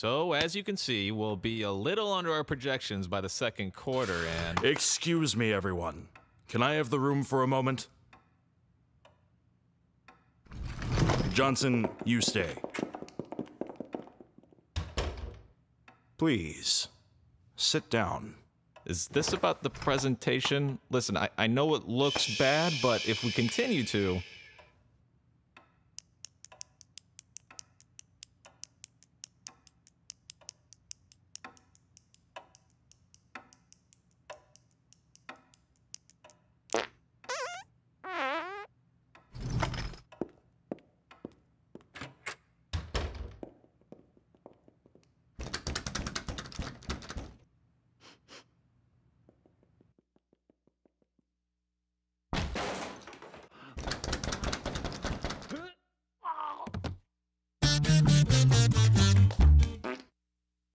So, as you can see, we'll be a little under our projections by the second quarter, and. Excuse me, everyone. Can I have the room for a moment? Johnson, you stay. Please, sit down. Is this about the presentation? Listen, I, I know it looks bad, but if we continue to.